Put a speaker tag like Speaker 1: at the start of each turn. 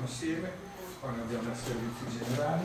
Speaker 1: Insieme, poi abbiamo i servizi generali.